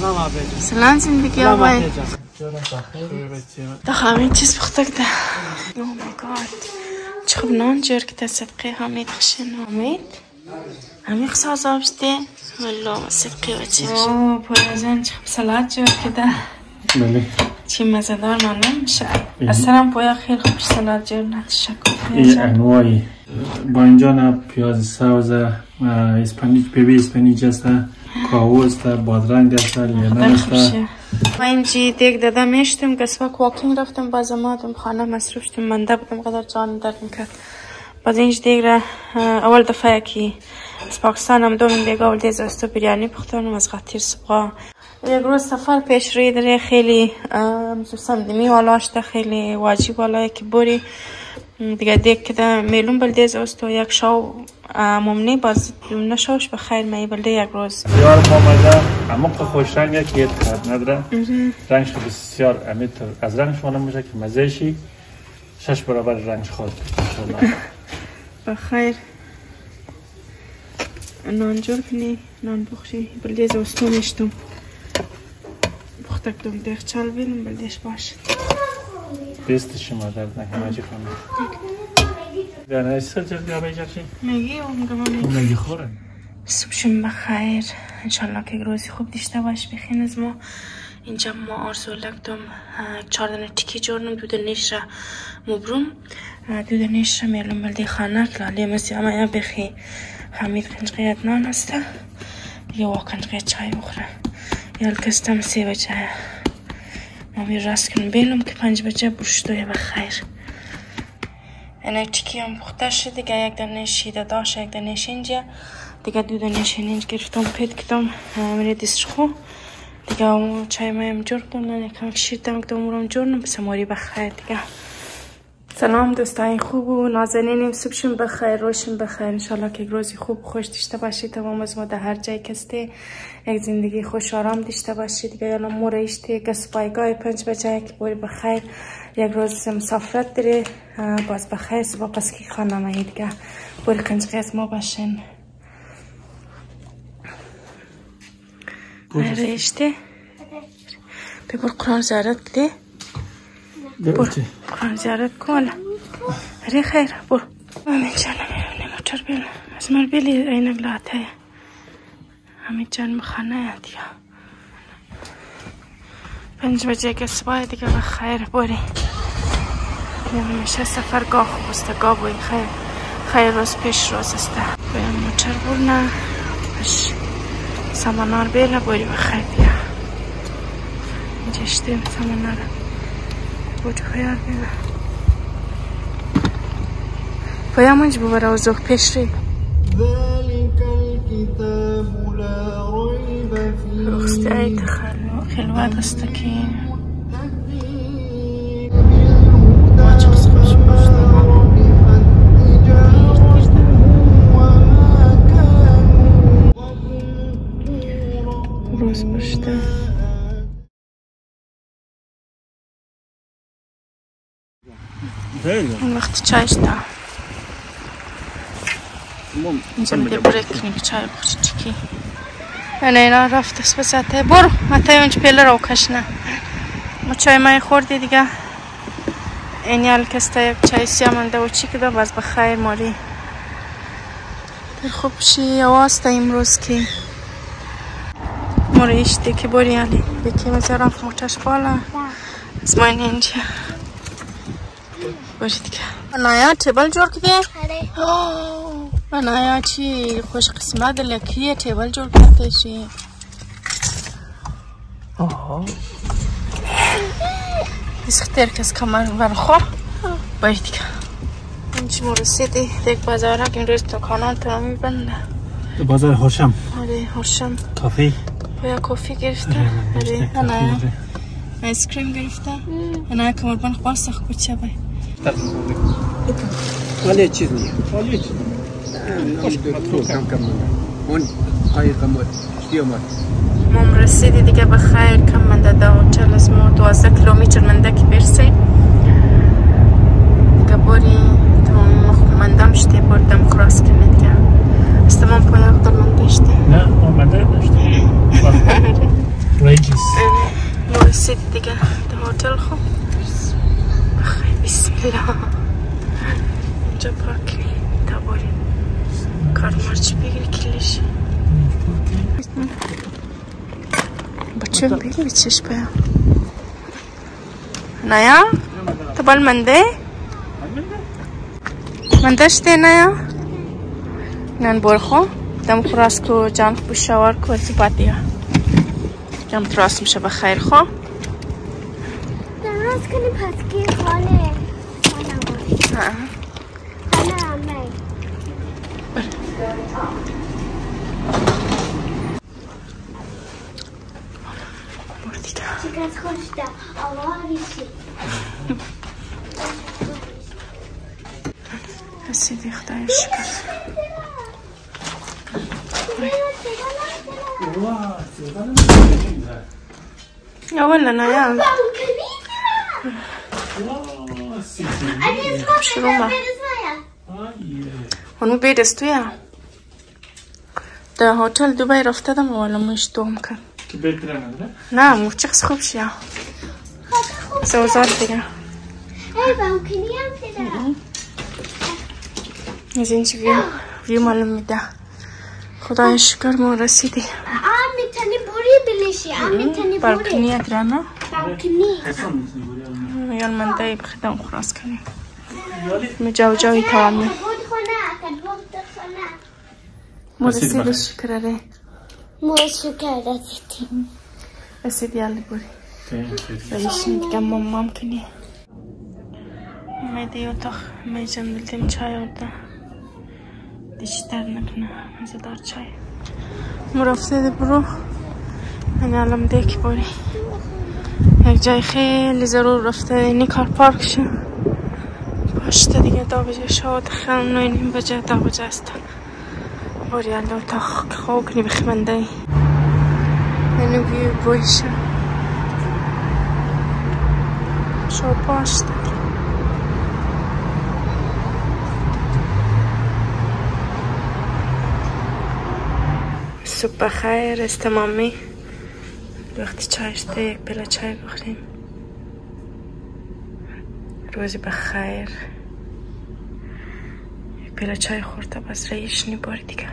ما سلام زندگی آقای ده همه چیز بخته ده او مای گاد چه خوب نان جور که ده حمید خشن حمید همیخ ساز آبشته والله صدقه و چه اوه پرازن سلات ده بله چی مزدار معلوم میشه اصلا پایا خیلی خوب نه تشکر این انواعی. بانجان پیاز سبز اسپانیج بیبی اسپانیج است کاهو است بادرنگ است لیمون است من اینجی دیگ داده میشتم واکینگ رفتم باز مادم خانه مصروف شدم منده بودم قدر جان درد می‌کرد باز اینج دیگ را اول دفعه که از پاکستان هم دومین دیگه اول دیز استو بریانی پختانم از غطیر صبح یک روز سفر پیش روی داره خیلی سمدمی والا شده خیلی واجب والا که بری. دیگه دیگه که میلون بلدیز استو یک شو ممنی. باز نشوش به خیر می بلده یک روز. یار ما مزه عمق خوش رنگه که یه تخت نداره. رنگش بسیار امید از رنگش مانم میشه که مزه شی شش برابر رنگش خواهد به خیر. نان جور کنی نان بخشی بلدیز استو میشتم. بختک دوم دیخ چال بیلم بلدیش باشه دست شما درد نکنه ماجی خانم گانه ایسا جلگی آبای جرشی؟ میگی اون گمان میگی خوره صبحشون بخیر انشالله که روزی خوب دیشته باش بخین از ما اینجا ما آرزو لکتم چهار دنه تیکی جورنم دو دنیش را مبروم دو دنیش را میلون بلدی خانه کلالی مزی اما یا بخی حمید کنجقیت نان هسته یا وا کنجقیت چای بخوره یا الکستم سی بجه ما می راست کنم بیلم که پنج بجه برشتوی بخیر اینه تیکی هم پخته شد؟ دیگه یک دنه شیده داشت یک دنه اینجا دیگه دو دنه اینج گرفتم پید کدام میره دیست خو. دیگه چای مایم جور کنم یکم شیردم کدام رو جور نم. بس ماری بخیر دیگه. سلام دوستای خوب و نازنینیم. صبحشون بخیر روشن بخیر. انشالله که روزی خوب خوش داشته باشید. تمام از ما در هر جای کسته یک زندگی خوش آرام داشته باشید. دیگه یالا مو رایشتی کس پایگاه پنج بجه که باری بخیر. یک روز مسافرت داره باز بخیر. صبح پس که خانه مایی دیگه. باری قنجقی از ما باشین. رایشتی ببر قرآن زیارت ده برو. زیارت کن. ری خیر برو. همین جانم. موتر بیل. از مر بیلی اینک لاته همین جان مخانه دیگه پنج بجه که صبح دیگه بخیر بری همیشه سفر گاه خوب است گاه بوی خیر. خیر روز پیش روز است. باید موتر برنه باش. سمانار بیله بری بخیر بیا. اینجا اشتیم سمانار بود خیار بیله باید منج ببره و زوخ پیش ری رخصتی ای تخلو خلوت بریک کنی که چای بخوری چکی نه اینا رفت است بسته برو مته اونج پیله رو کشنه ما چای مای خوردی دیگه این یال کسته یک چای سیا منده و چی کده باز بخیر ماری در خوب شی آواز تا امروز که ماری اشتی که بری علی وزه رفت موتش بالا از ما این اینجا باری دیگه انایا تیبل جور کدی؟ انایا چی؟ خوش قسمت لکیه تیبل جور کرده چی؟ اوه خطر کس کمر بر خواه باری دیگه اینجا ما رسیدی دیگه بازار که این روز تا کانال تا میبنده بازار هرشم. آره هرشم. کافی؟ یا کافی گرفته آره انا ایس کریم گرفته انا کمربند خواه سخت بود چه بای ولی چیز نیست ولی چیز خوش کم کم اون قایق مرد شتی مام رسیدی دیگه به خیر کم منده دو چلس مو دوازده کیلومتر منده که برسیم دیگه باری من مندم شدی بردم خراس کنم دیگه استمام پای اقدر من داشتی نه من آمده داشتی ریجیس ما رسیدی دیگه در هتل خو؟ بخیر بسم الله اینجا پاک تباری کار مرچی بگیری کلیش با چه بگیری چش بیا نیا تبال منده مندشته نیا نان برخو دم خراس کو جان بشوار کو سپاتیا جام تراس میشه بخیر خو درست کنی پس کی خاله خاله همه اكبر سيدي خدايا الشكر يا ولا أنا يا شو اونو بید استویا در هتل دوبای رفته دم والا مش دوم کن تو بهتره نداره نه؟ موچقس خوب شیا سوزاد دیگه. ای بالکنی هم دیدم از اینجا ویو ویو معلوم میده. خدای شکر ما رسیدی. آم می‌تونی بوری بلیشی آم می‌تونی بوری. بالکنی ادرانا بالکنی. یال من دایی بخدم خلاص کنیم مجاو جاوی تمامی بود خونه کن بود خونه ما رسیدی رسیدی بخیر. شکر ره ما شکر رسیدیم رسیدی یالی بوری رئیسین دیگه مامام کنی اومدی اتاق میجم دلتیم چای آورده دیشتر نکنه مزدار چای ما رفته ده برو من الان دیک باری یک جای خیلی ضرور رفته اینی کار پارک شد پاشته دیگه دا بجه شد خیلی نوی نیم بجه دا بجه است الان اتاق خواب کنی بخمنده ای اینو بیو بویشه شو پاشته صبح بخیر استمامی وقتی چای شده یک پله چای بخوریم. روزی بخیر. پله چای خورده رئیش نی بار دیگه.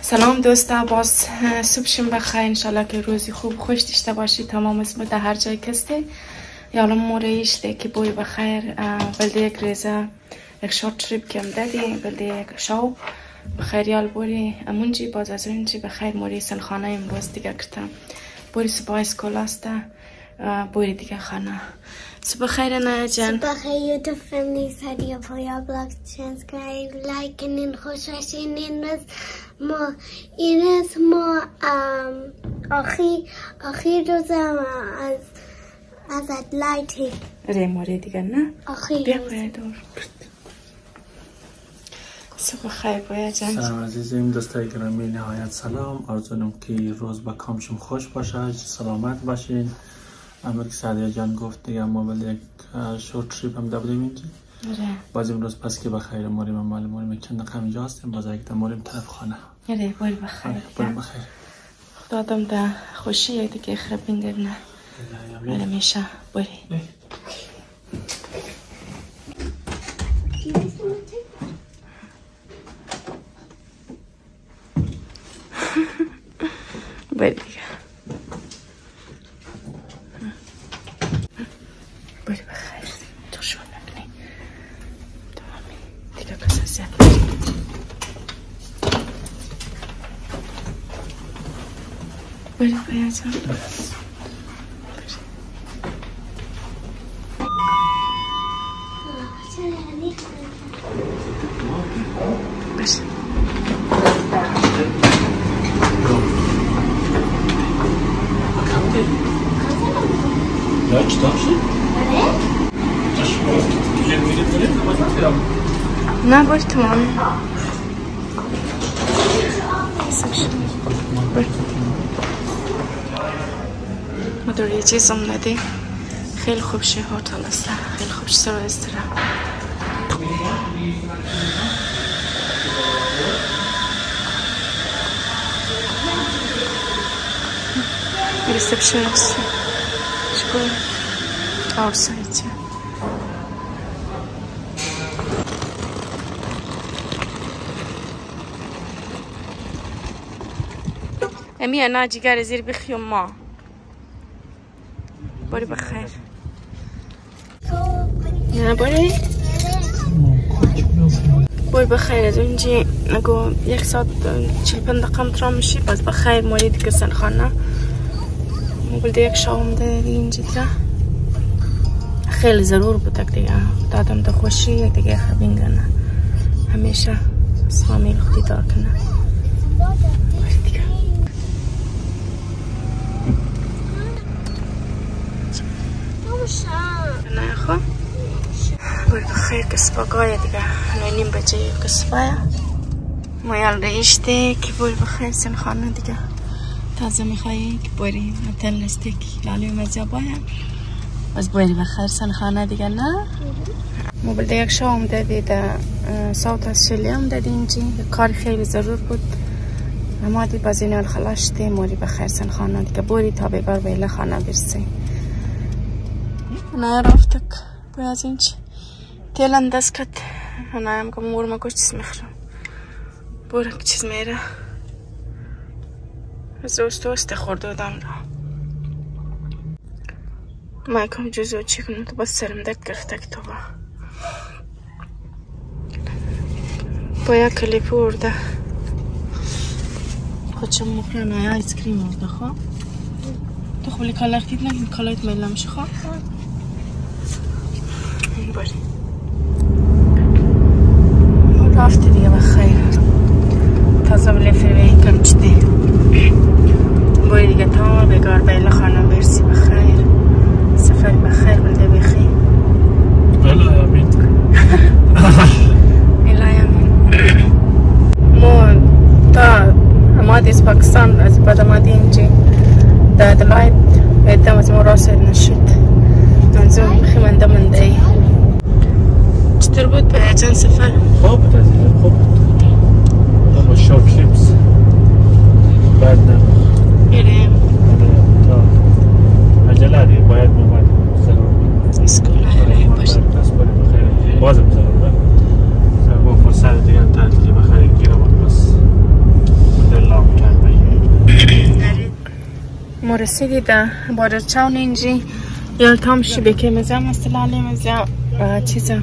سلام دوستا باز صبحشون بخیر انشالله که روزی خوب خوش داشته باشی تمام اسم در هر جای کسته یالا موریش که بوی بخیر بلده یک ریزه یک شورت تریپ کم دادی بلده یک شو بخیر یال بوری امونجی باز از اونجی بخیر موری سنخانه امروز دیگه کردم بوری صبح اسکول است بوری دیگه خانه. صبح خیر نه جان. بخیر یوتیوب فیملی سریع پایا بلاگ سابسکرایب لایک کنین خوش باشین این روز ما این روز ما ام، آخی آخی روز ما از از اتلایتی ره موری دیگه نه؟ آخی بیا باید دور. صبح خیر باید جان. سلام عزیزیم دوستای گرامی نهایت سلام. آرزو که روز با کامشون خوش باشه سلامت باشین. که سعدیه جان گفت دیگه ما ولی یک شورت تریپ هم بودیم اینجا. ره باز امروز پس که بخیر ماریم هم مال ماریم چند دقیقه اینجا هستیم باز یک ماریم طرف خانه. ره بوی بخیر. بریم بخیر. خدا آدم ده خوشی یک دیگه خراب نه. ولی میشه. دیگه بری بخیر دشمن نکنی تمامی دیگه کسی زیاد بری بری جان باشه Ja, ich darf schon. Das ist نه باش تمام ما دور یه چیز اومده خیلی خوب شه هتل است خیلی خوب سر استرا ریسپشن هستی چکار آورسایتی امی انا جگر زیر بخیوم ما. باری بخیر نه باری باری بخیر از اونجی نگو یک ساعت چل پنج دقیقه ترا میشی بس بخیر مالی دیگه سن خانه ما بلده یک شام ده اینجا دیگه خیلی ضرور بود دیگه دادم ده خوشی یک دیگه خبین گنه همیشه اسلامی خودی دار کنه خب باری بخیر دیگه الان نیم بجه کسبایه ما یال رئیشته که باری بخیر سن دیگه تازه میخوایی که باری متل نسته که لالی مزیا باید بس باری بخیر سن خانه دیگه نه بلده یک شام دادی در ساوت استرالیا هم دادی اینجی کار خیلی ضرور بود اما دی بازینال خلاشته موری بخیر سن خانه دیگه باری تا ببر بیله خانه برسی اینجی تیلن دست کت انا هم که مور ما کش چیز می‌خرم بورک چیز میره از دوست دوست خورده بودم را ما کم جزو چی کنم تو بس سرم درد گرفته که تو با با یک کلیپ ورده خود چون مخیان های آیس کریم ورده خواه تو خب لی کالختید نگیم کالایت میلم میشه خواه باری رفته دیگه بخیر تازه بله فیوی کم چده بایی دیگه تا بگار بیله خانه برسی بخیر سفری بخیر بلده بخیر بله امین الهی امین ما تا امادی از پاکستان از بعد امادی اینجی دا ادلاید ایدم از ما راسل نشد منظور بخی منده منده ای چطور بود به چند سفر؟ خوب بود از این خوب بود اما شاپ شیپس بعد نه بریم تا عجله دیگه باید میومد ضرور اسکول آره، باشه دست بری بخیر بازم ضرور سر با فرصت دیگه تعطیلی بخیر گیرم بس مدل لام تایم ما رسیدی در بارچاون اینجی یالتام شی بکه مزه مثل علی مزه چیزا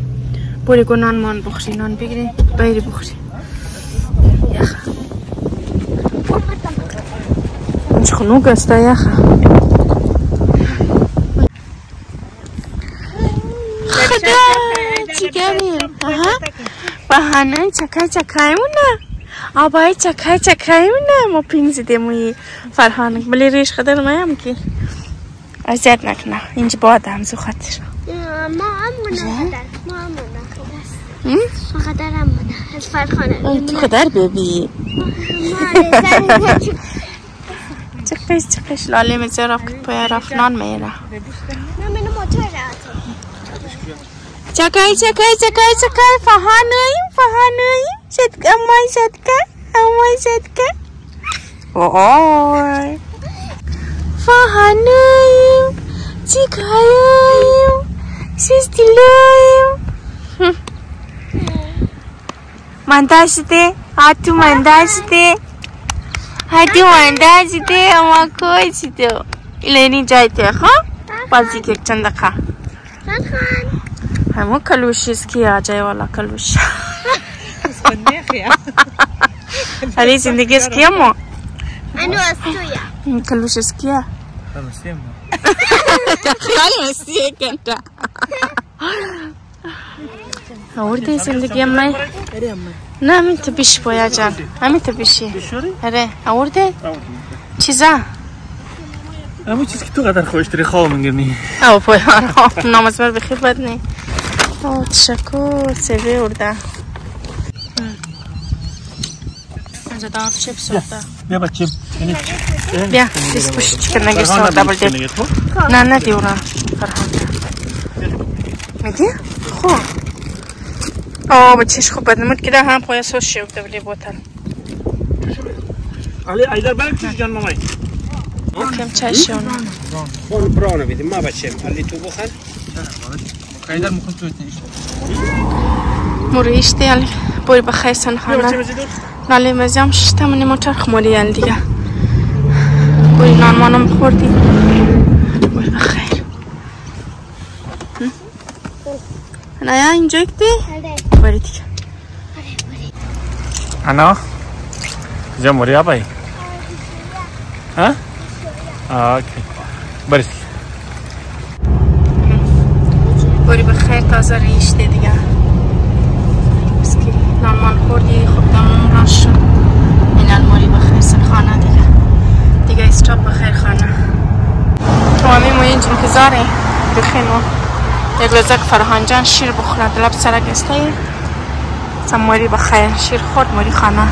بوری گو نان مان بخوری نان بگیری بیری بخوری. یخ اینج خنوگ است یخ خدا چیکاری بهانه چکای چکایمونه. آبای چکای چکایمونه ما پینزیده موی فرهانک بلی ریش خدر مایم کی ازیاد نکنه اینجا باد هم زو خاطر ما هم مناخدر ما هم خدر هم از فرخانه تو خدر ببی ما چکش چکش لاله میزه رفت کت پای رفنان میره من موتور چکای چکای چکای چکای فهانویم فهانویم صدقه امای صدقه امای صدقه اوی فهانویم چکاییم سیستیلویم منده شده هاتو منده شده هاتو منده شده اما کوی شده ایلینی جای تیخوا بازی که چند دقیقه فرخان Samo kaluši skijađaju, vola kaluša. Ali zindagi skijamo? Ano, skija. Kaluši skija? Kaluši skijamo. Kaluši skijamo. آوردی زندگی من نه همین تو بیش باید جان همین تو بیشی آره آورده چیزا همون چیز که تو قدر خوش داری خواه میگرمی او پای آرام نامز بر بخیر بد نی تشکر سوی ارده اینجا دارم چپس ارده بیا. بچه بیا دیس پوش چکن نگیر سوا دبل نه نه دیورا میدی؟ خوب او بچهش خوب بد نمود که ده هم پویا سوش شیوک دبلی بوتل علی ایدر برک چیز جان مامای. کم چشم. اون برانه بیدیم ما بچیم علی تو بخن قیدر Qaydalar muhim مريش ديال بوري بخيسن خانا نالي مزيام شتا مني موتر خمولي ديال ديا بوري نان مانا مخور دي بوري بخير أنا يا انجوكتي بوري ديا أنا جا مريا باي ها أوكي برسي خیر تازه ریشته دیگه. بس که نانمان خوردی خوب دامون راش شد. این الماری بخیر سرخانه دیگه. دیگه استاپ بخیر خانه. تو همین موین جون که زاره دخینو یک لزک فرهانجان شیر بخورد. لب سرک استایی سماری بخیر شیر خورد ماری خانه.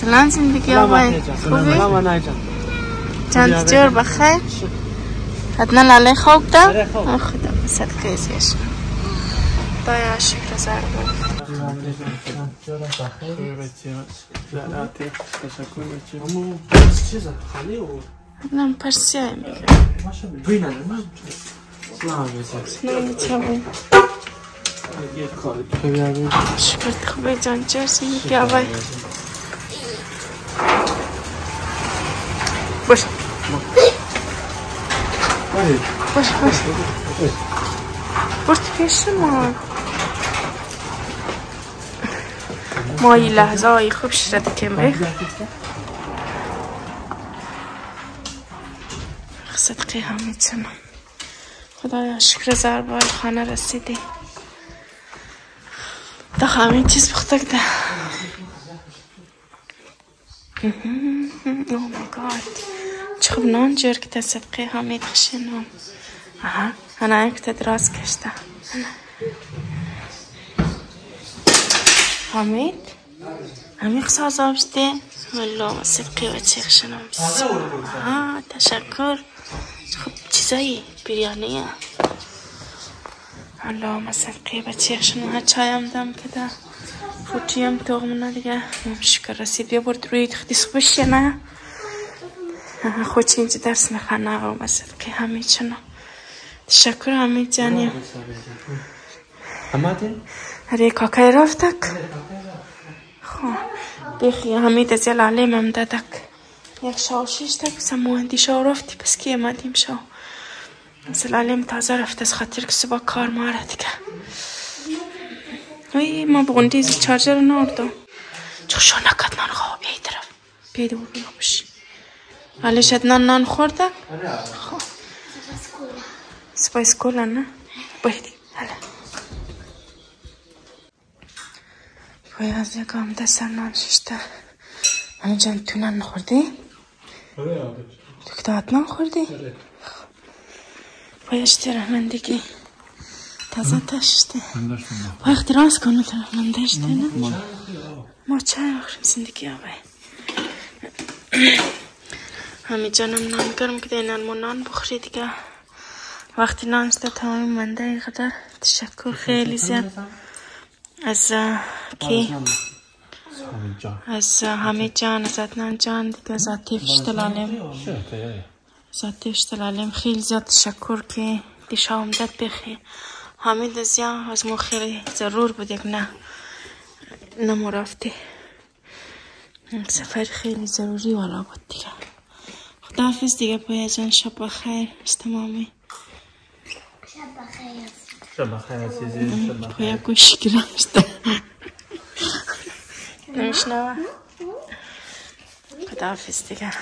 سلام زندگی آقای خوبی؟ جان جور بخیر؟ حتما لاله خوب ده؟ خدا صدقه زیش خدایا شکر زر نم پرسی های میگه. شکر خوبه جان. چر زندگی آقای باش باش باش پیش ما ما این لحظه های خوب شرد کمه صدقی همه چنم خدایا شکر زربال خانه رسیدی. تا همه چیز بختک ده او گاد. خوب نان جور که تا صدقه حمید خشنم آها. انا کشته. حمید. همین خساز آبشته والله صدقه و چه خشنم آها. تشکر. خب چیزایی؟ بریانیه. اللهم صدقه بچه خشنم ها چایم دم کده فوتیم توغمونه دیگه. شکر رسید. بیا برد روی تختی خوبش نه چه اینجا درس می‌خوانه و صدقه همه چنو تشکر همه جانی اره کاکای رفتک خب بخی همه دزیل علیم هم دادک یک شاو شیش تک سموهندی شاو رفتی پس که امدیم شاو مثل علیم تازه رفت از خاطر که صبح کار ماره دیگه وی ما بغندی چارجر ناردم چو شو نکد نان خواه بیای طرف بیای دور علی شد نان نان خورده خب سپایس کولا نه بایدی هلا بای از یکم دست نان ششته همین جان تو نان خوردی؟ تو که داد نان خوردی؟ بای اشتی رحمندگی تازه تشته با اختراس کنو تو رحمندشته نه؟ ما چای آخریم زندگی آقای همی جانم نان گرم که مو نان بخوری دیگه وقتی نان شده تمام منده اینقدر تشکر خیلی زیاد از کی از حمید جان از عدنان جان دیگه از عطیف اشتلالیم از اشتلالیم خیلی زیاد تشکر که دیشا آمدت بخیر حمید از از ما خیلی ضرور بود یک نه نمو رفته سفر خیلی ضروری والا بود دیگه خداحافظ. دیگه پایا جان شب بخیر. از تمامی شب بخیر. شب بخیر عزیزی شب بخیر. پایا گوش گرمشته نمیشنوه خداحافظ دیگه.